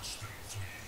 Lost in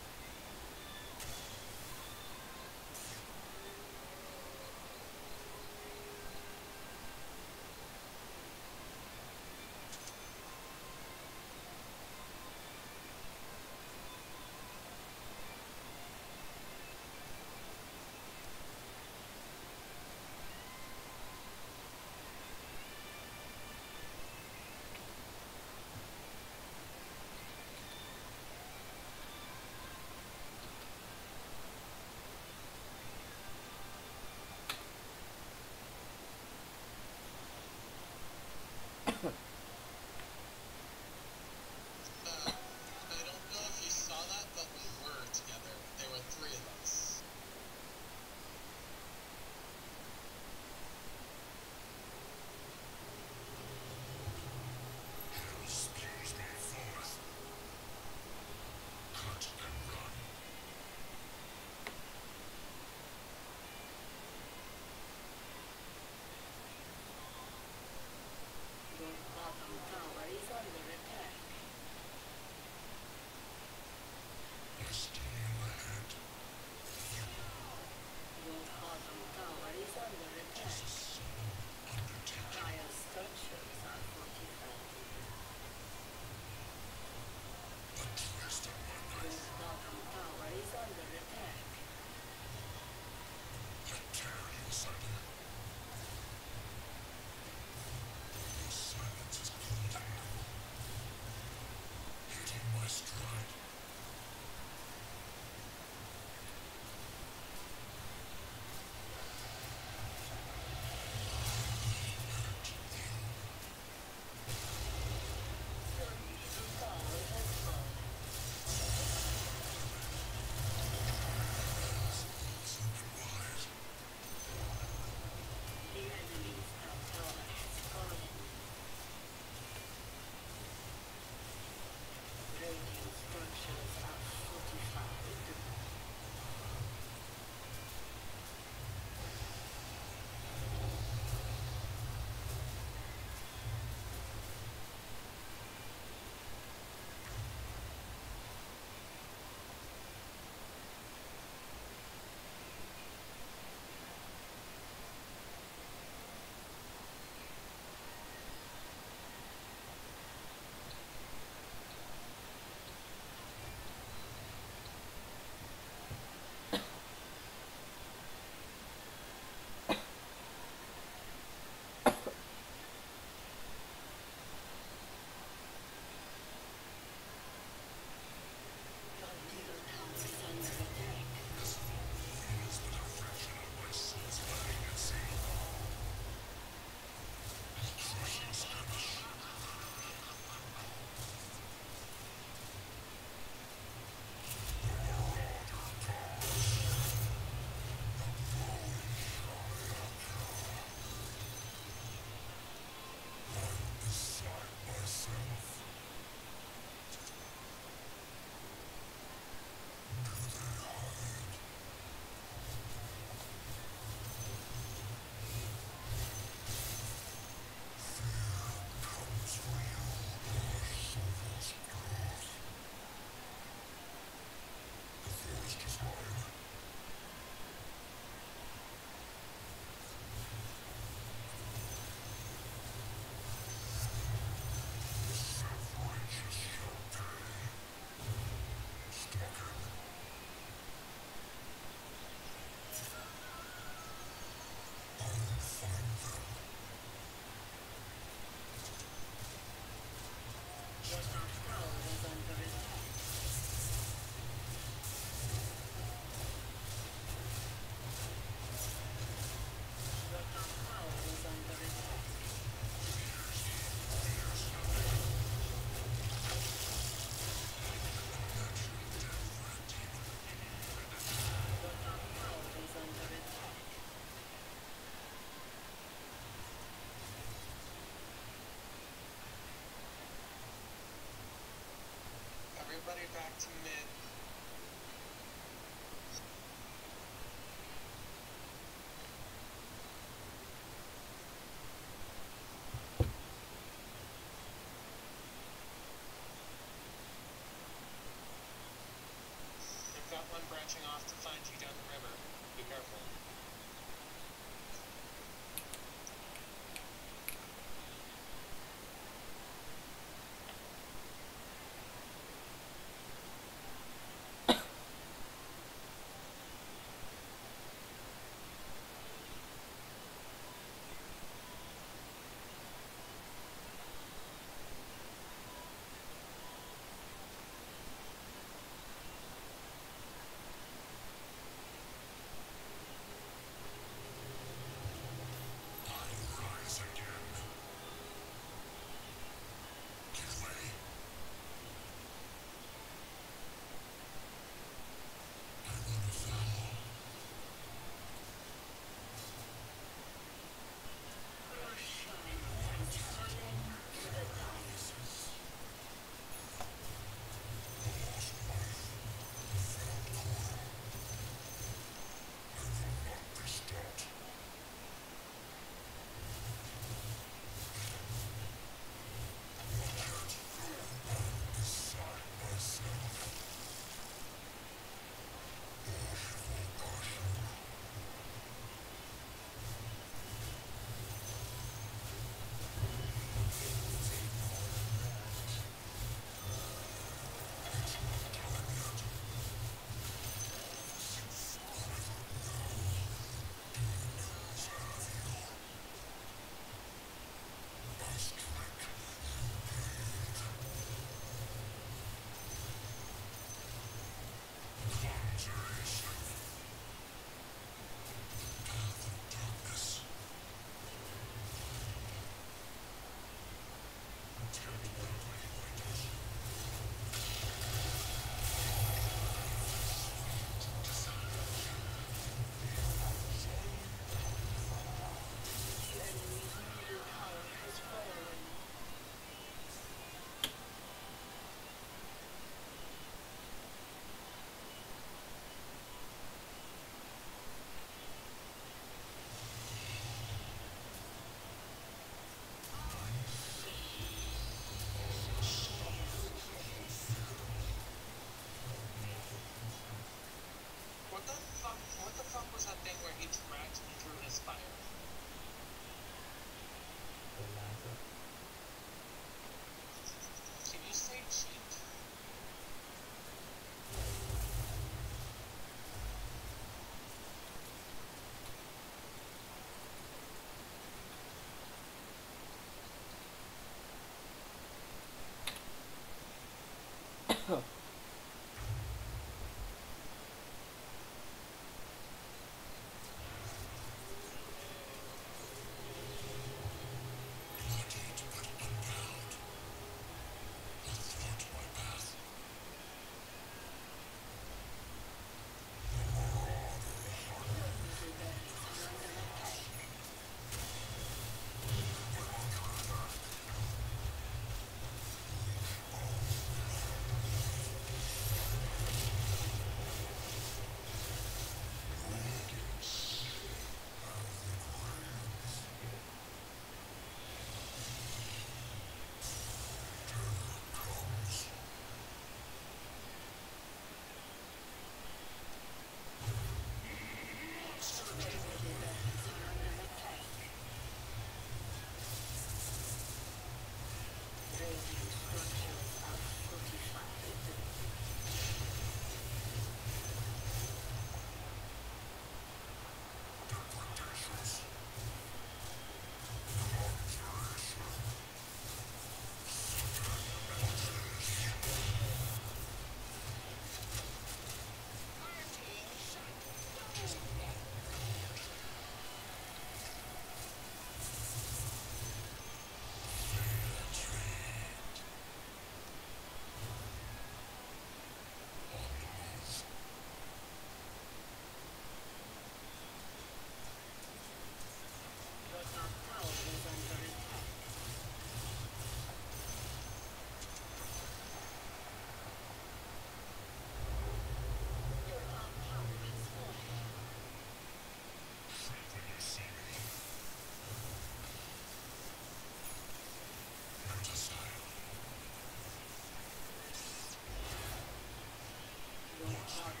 shot.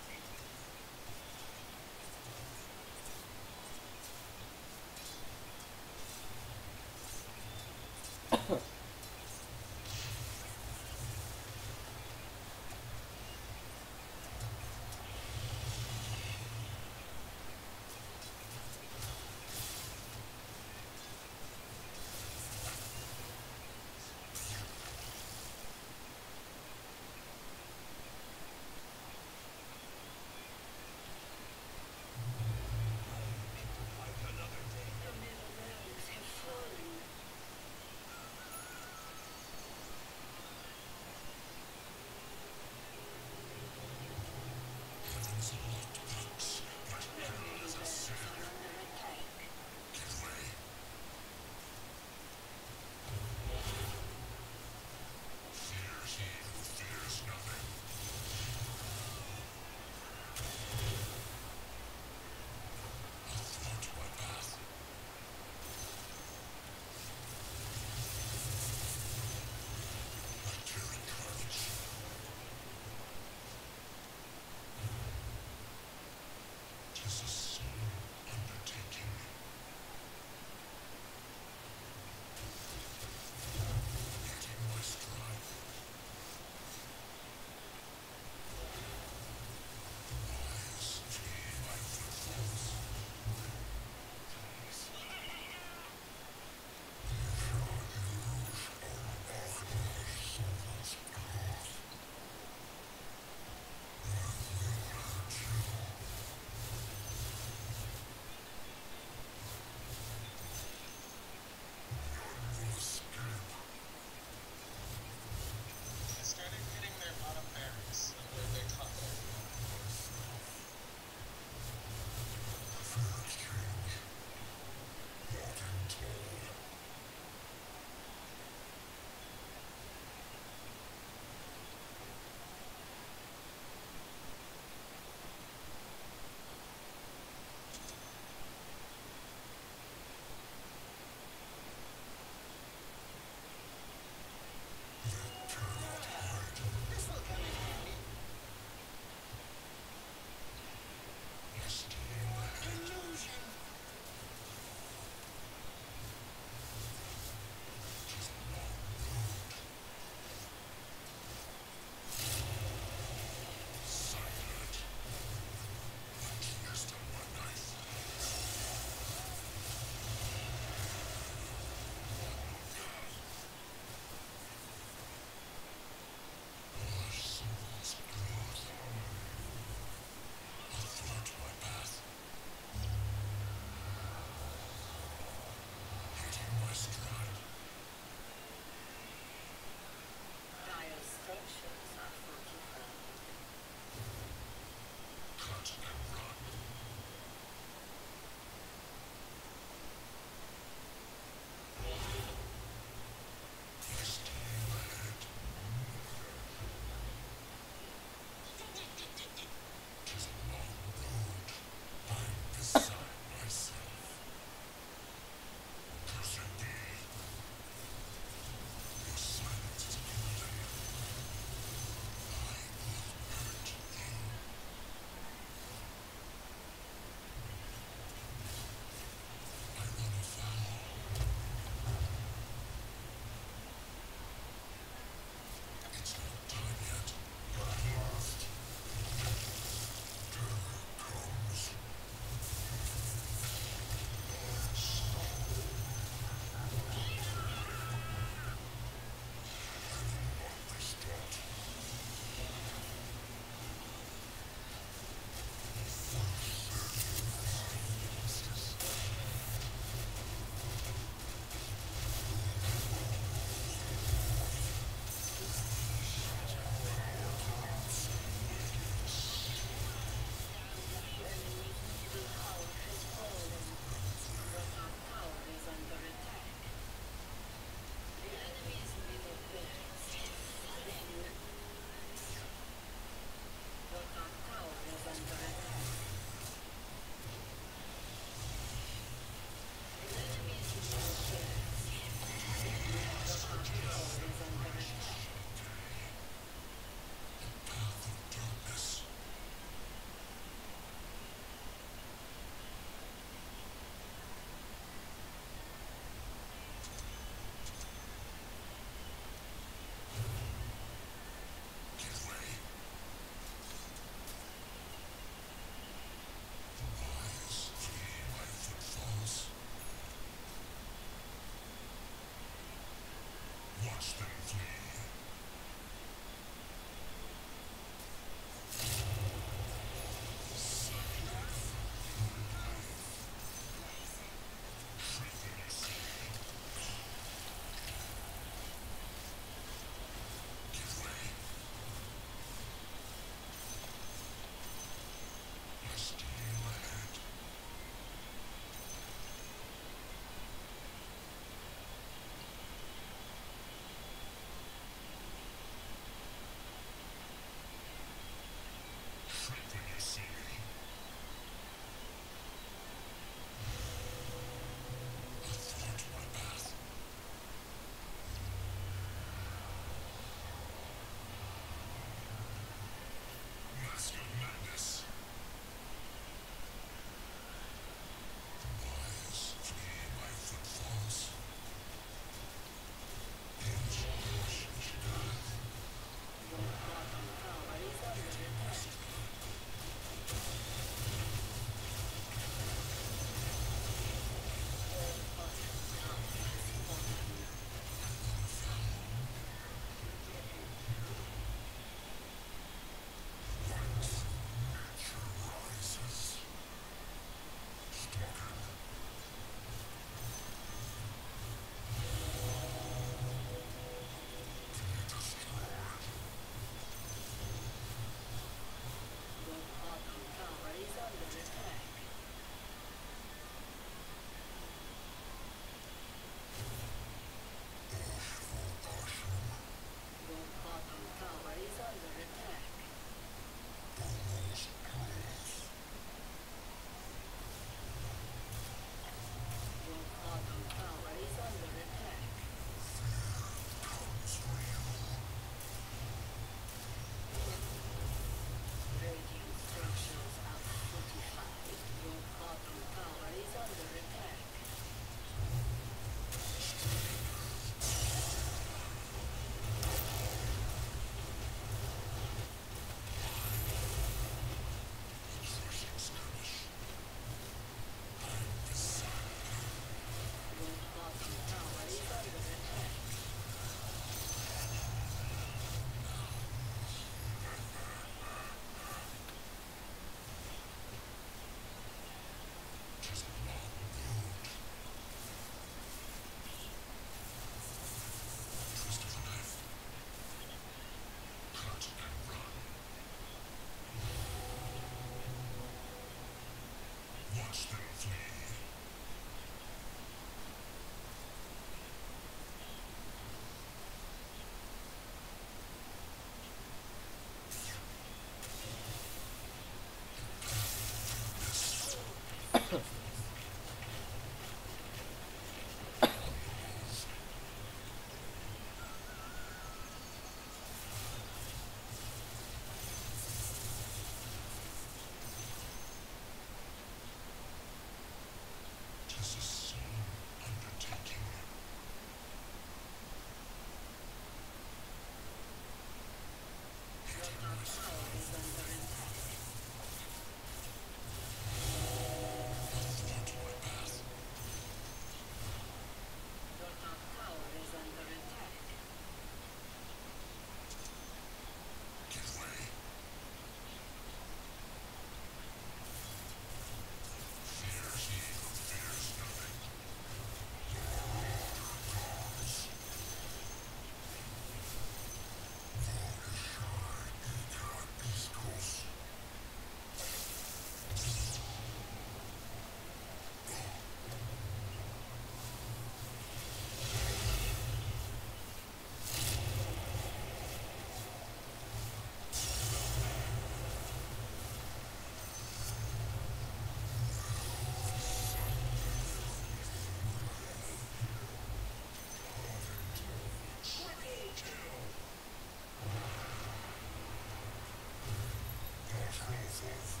differences.